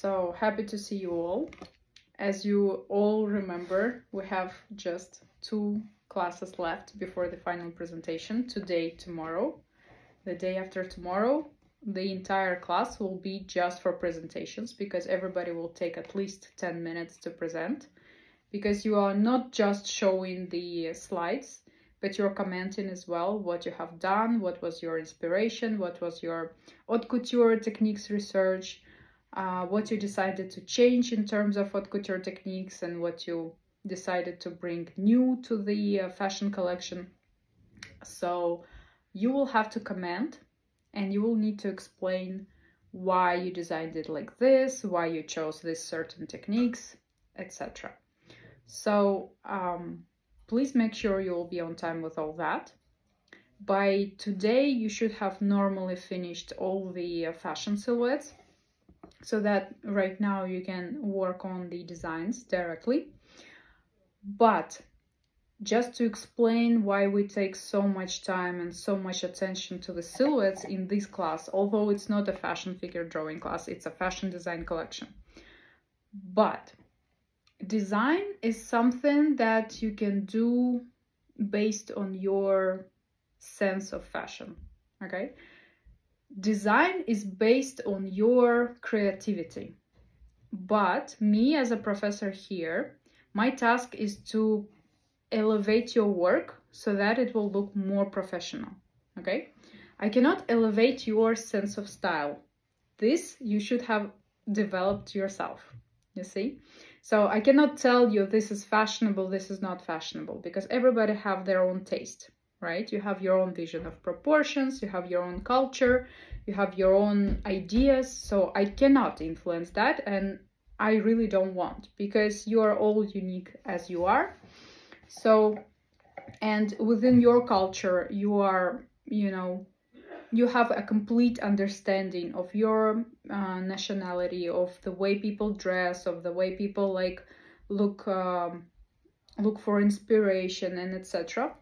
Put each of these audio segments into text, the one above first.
So happy to see you all. As you all remember, we have just two classes left before the final presentation, today, tomorrow. The day after tomorrow, the entire class will be just for presentations because everybody will take at least 10 minutes to present because you are not just showing the uh, slides but you're commenting as well what you have done what was your inspiration what was your haute couture techniques research uh, what you decided to change in terms of haute couture techniques and what you decided to bring new to the uh, fashion collection so you will have to comment and you will need to explain why you designed it like this, why you chose these certain techniques, etc. So um, please make sure you will be on time with all that. By today, you should have normally finished all the uh, fashion silhouettes so that right now you can work on the designs directly. But just to explain why we take so much time and so much attention to the silhouettes in this class, although it's not a fashion figure drawing class, it's a fashion design collection. But design is something that you can do based on your sense of fashion, okay? Design is based on your creativity. But me as a professor here, my task is to elevate your work so that it will look more professional, okay? I cannot elevate your sense of style. This you should have developed yourself, you see? So I cannot tell you this is fashionable, this is not fashionable, because everybody have their own taste, right? You have your own vision of proportions, you have your own culture, you have your own ideas, so I cannot influence that and I really don't want because you are all unique as you are. So and within your culture you are you know you have a complete understanding of your uh, nationality of the way people dress of the way people like look um, look for inspiration and etc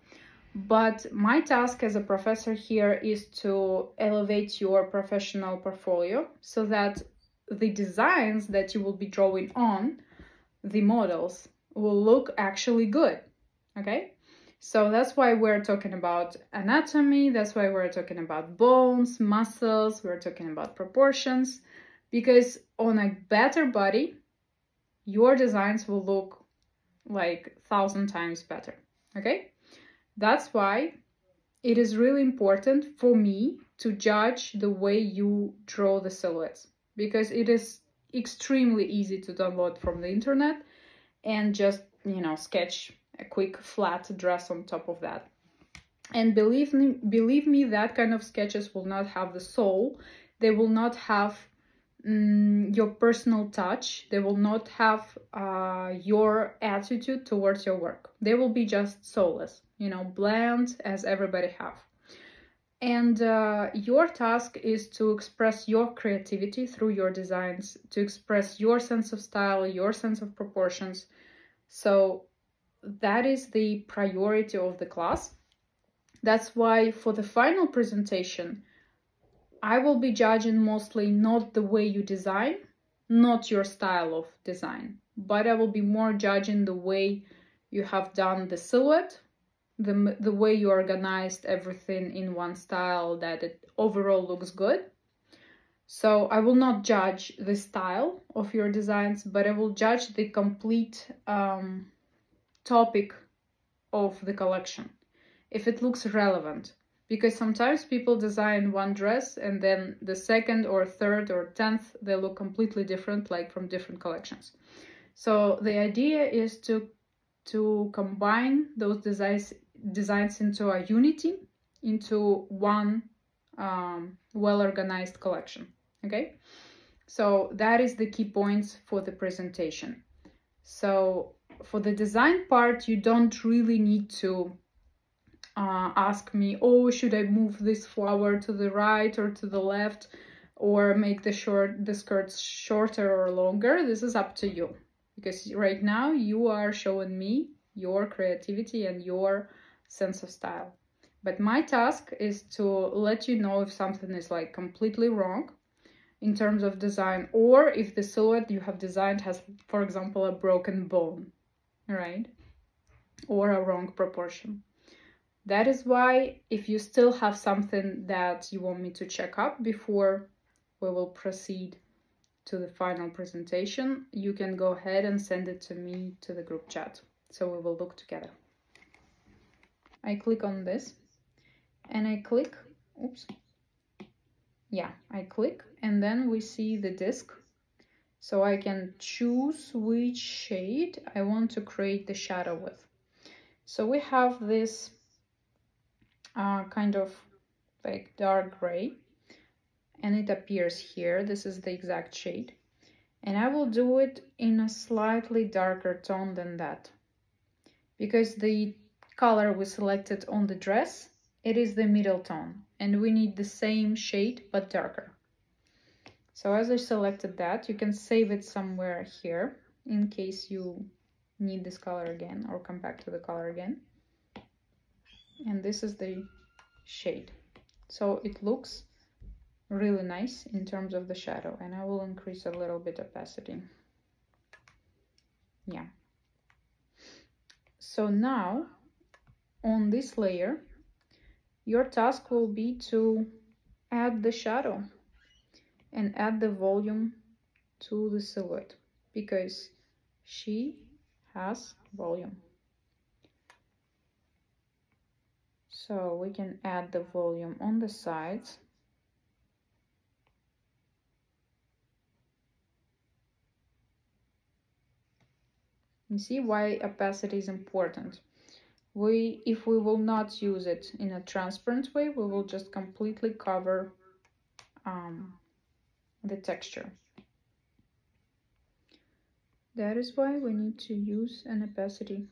but my task as a professor here is to elevate your professional portfolio so that the designs that you will be drawing on the models will look actually good okay? So that's why we're talking about anatomy, that's why we're talking about bones, muscles, we're talking about proportions, because on a better body, your designs will look like thousand times better, okay? That's why it is really important for me to judge the way you draw the silhouettes, because it is extremely easy to download from the internet and just, you know, sketch a quick flat dress on top of that. And believe me, believe me, that kind of sketches will not have the soul. They will not have um, your personal touch. They will not have uh, your attitude towards your work. They will be just soulless, you know, bland as everybody have. And uh, your task is to express your creativity through your designs, to express your sense of style, your sense of proportions. So that is the priority of the class. That's why for the final presentation, I will be judging mostly not the way you design, not your style of design, but I will be more judging the way you have done the silhouette, the, the way you organized everything in one style that it overall looks good. So I will not judge the style of your designs, but I will judge the complete um, topic of the collection, if it looks relevant. Because sometimes people design one dress and then the second or third or tenth, they look completely different, like from different collections. So the idea is to to combine those designs designs into a unity, into one um, well-organized collection. Okay, so that is the key points for the presentation. So for the design part, you don't really need to uh, ask me, oh, should I move this flower to the right or to the left or make the short the skirts shorter or longer? This is up to you because right now you are showing me your creativity and your sense of style. But my task is to let you know if something is like completely wrong in terms of design or if the silhouette you have designed has for example a broken bone right or a wrong proportion that is why if you still have something that you want me to check up before we will proceed to the final presentation you can go ahead and send it to me to the group chat. So we will look together. I click on this and I click oops. Yeah I click and then we see the disk. So I can choose which shade I want to create the shadow with. So we have this uh, kind of like dark gray. And it appears here. This is the exact shade. And I will do it in a slightly darker tone than that. Because the color we selected on the dress it is the middle tone. And we need the same shade but darker. So as I selected that, you can save it somewhere here in case you need this color again or come back to the color again. And this is the shade. So it looks really nice in terms of the shadow and I will increase a little bit opacity. Yeah. So now on this layer, your task will be to add the shadow and add the volume to the silhouette because she has volume. So we can add the volume on the sides. You see why opacity is important we if we will not use it in a transparent way we will just completely cover um, the texture that is why we need to use an opacity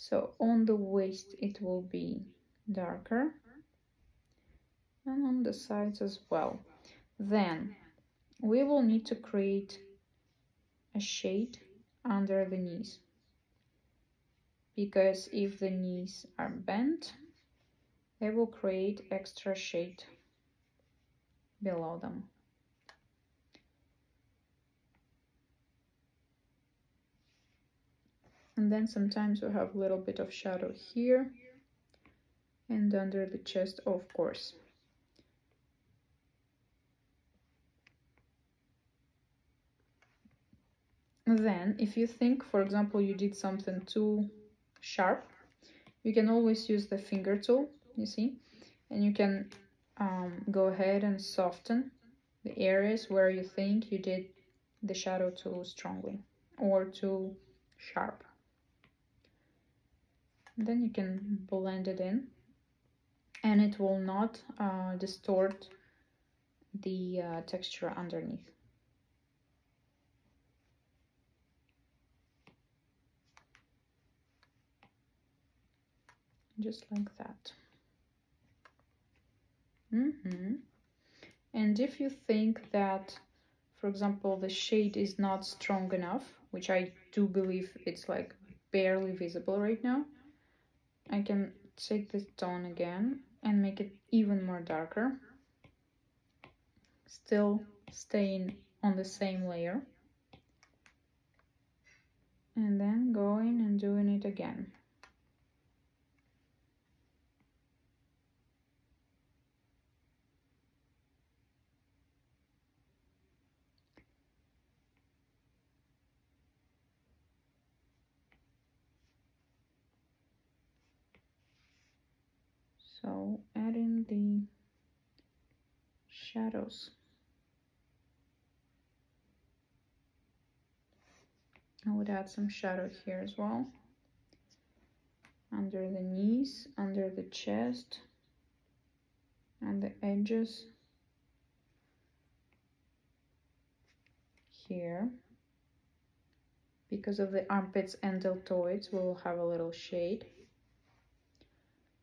so on the waist it will be darker. And on the sides as well. Then we will need to create a shade under the knees. Because if the knees are bent, they will create extra shade below them. And then sometimes we have a little bit of shadow here and under the chest, of course. Then, if you think, for example, you did something too sharp you can always use the finger tool you see and you can um, go ahead and soften the areas where you think you did the shadow too strongly or too sharp then you can blend it in. And it will not uh, distort the uh, texture underneath. Just like that. Mm -hmm. and if you think that for example the shade is not strong enough which I do believe it's like barely visible right now I can take this tone again and make it even more darker. Still staying on the same layer. And then going and doing it again so adding the shadows. I would add some shadow here as well. Under the knees under the chest and the edges. Here. Because of the armpits and deltoids we will have a little shade.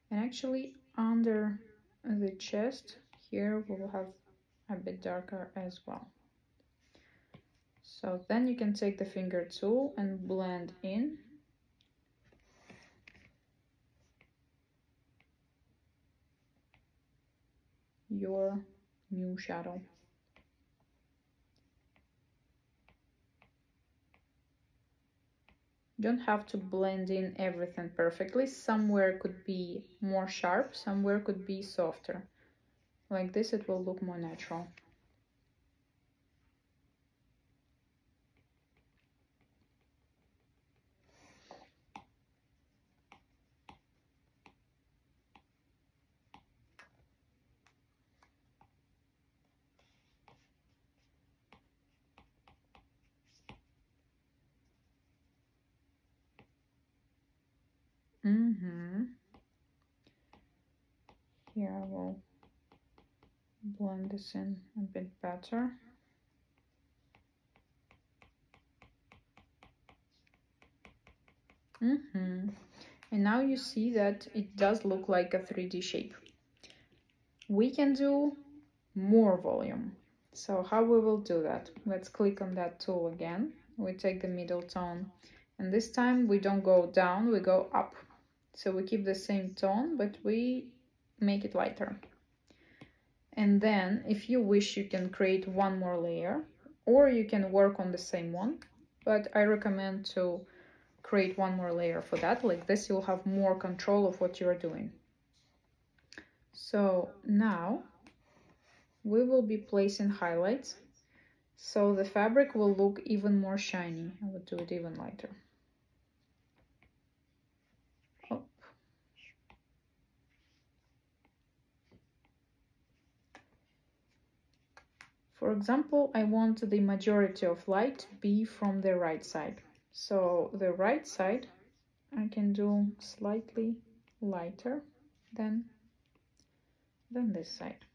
And actually under the chest. Here we will have a bit darker as well. So then you can take the finger tool and blend in. Your new shadow don't have to blend in everything perfectly. Somewhere could be more sharp, somewhere could be softer. Like this it will look more natural. Mm-hmm. Here I will blend this in a bit better. Mm-hmm. And now you see that it does look like a 3D shape. We can do more volume. So how we will do that? Let's click on that tool again. We take the middle tone and this time we don't go down, we go up. So we keep the same tone, but we make it lighter. And then if you wish, you can create one more layer or you can work on the same one. But I recommend to create one more layer for that. Like this, you'll have more control of what you're doing. So now we will be placing highlights. So the fabric will look even more shiny. I will do it even lighter. For example, I want the majority of light be from the right side. So the right side I can do slightly lighter than, than this side.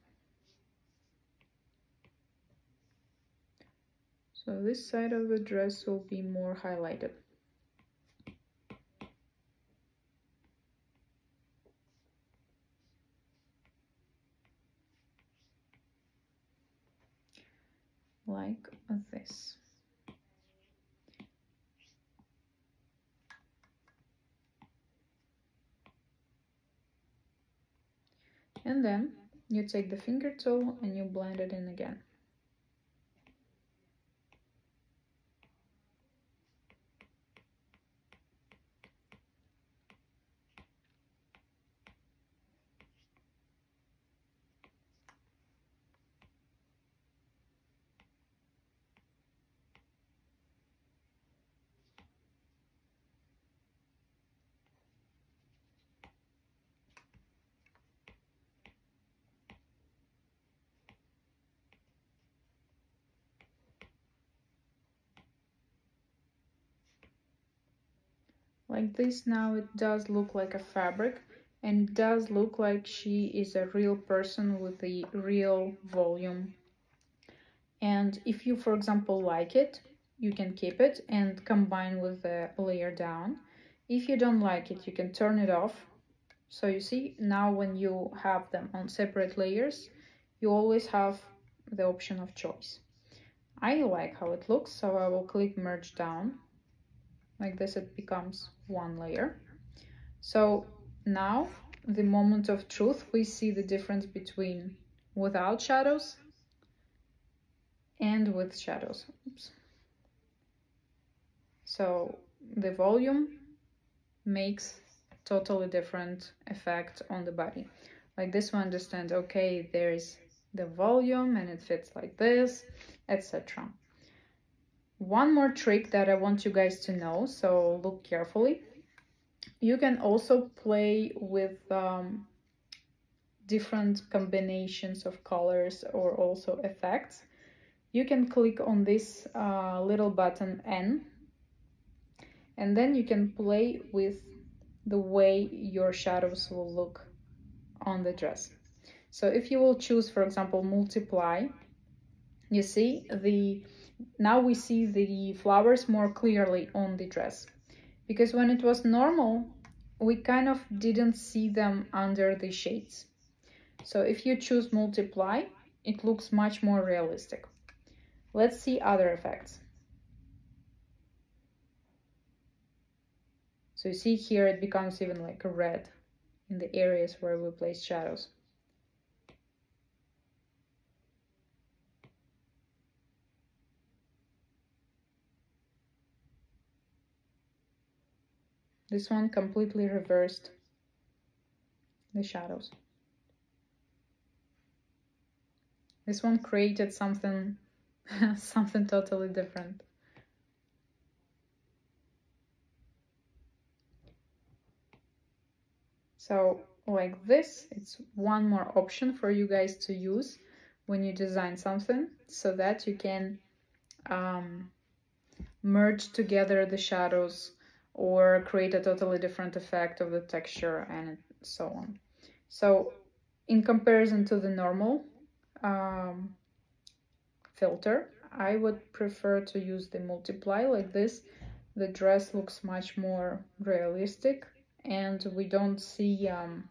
So this side of the dress will be more highlighted. like this. And then you take the finger tool and you blend it in again. Like this now it does look like a fabric and does look like she is a real person with a real volume. And if you for example like it you can keep it and combine with the layer down. If you don't like it you can turn it off. So you see now when you have them on separate layers you always have the option of choice. I like how it looks so I will click merge down like this it becomes one layer. So now the moment of truth we see the difference between without shadows and with shadows. Oops. so the volume makes totally different effect on the body. Like this one understand okay there's the volume and it fits like this etc one more trick that I want you guys to know, so look carefully. You can also play with um, different combinations of colors or also effects. You can click on this uh, little button N and then you can play with the way your shadows will look on the dress. So if you will choose, for example, multiply, you see the now we see the flowers more clearly on the dress. Because when it was normal we kind of didn't see them under the shades. So if you choose multiply it looks much more realistic. Let's see other effects. So you see here it becomes even like red in the areas where we place shadows This one completely reversed the shadows. This one created something, something totally different. So like this, it's one more option for you guys to use when you design something so that you can um, merge together the shadows or create a totally different effect of the texture and so on. So in comparison to the normal um, filter, I would prefer to use the multiply like this. The dress looks much more realistic and we don't see, um,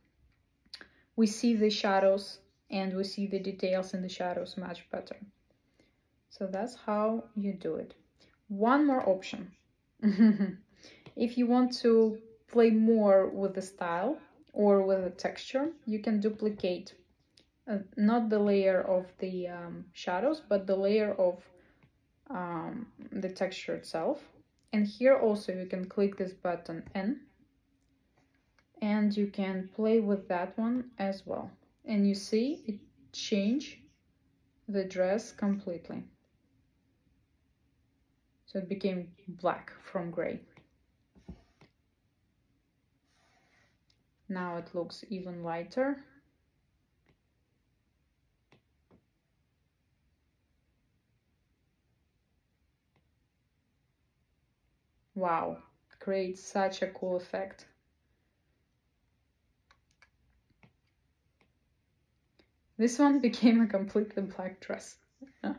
we see the shadows and we see the details in the shadows much better. So that's how you do it. One more option. if you want to play more with the style or with the texture, you can duplicate uh, not the layer of the um, shadows, but the layer of um, the texture itself. And here also you can click this button N and you can play with that one as well. And you see it change the dress completely. So it became black from gray. Now it looks even lighter. Wow, creates such a cool effect. This one became a completely black dress.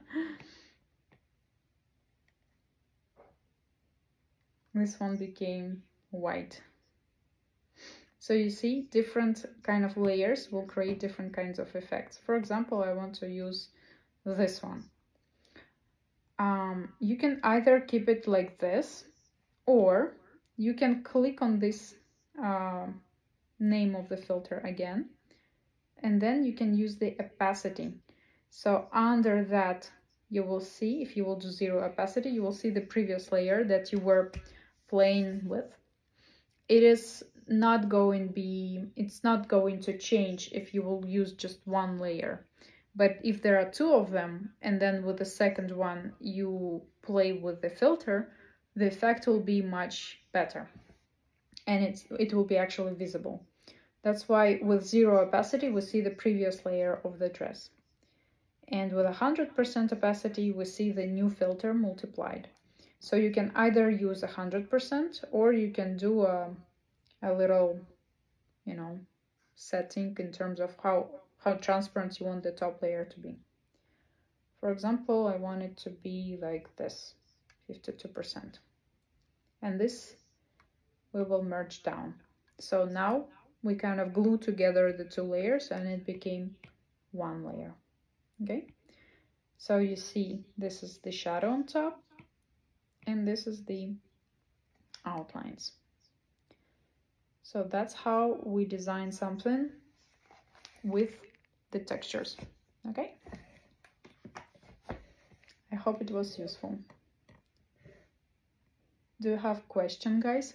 this one became white. So you see different kind of layers will create different kinds of effects. For example, I want to use this one. Um, you can either keep it like this or you can click on this uh, name of the filter again and then you can use the opacity. So under that you will see, if you will do zero opacity, you will see the previous layer that you were playing with. It is not going to be it's not going to change if you will use just one layer. But if there are two of them and then with the second one you play with the filter the effect will be much better. And it's it will be actually visible. That's why with zero opacity we see the previous layer of the dress. And with 100% opacity we see the new filter multiplied. So you can either use 100% or you can do a a little, you know, setting in terms of how, how transparent you want the top layer to be. For example, I want it to be like this, 52%. And this we will merge down. So now we kind of glue together the two layers and it became one layer. Okay, so you see this is the shadow on top and this is the outlines. So that's how we design something with the textures, okay? I hope it was useful. Do you have question, guys?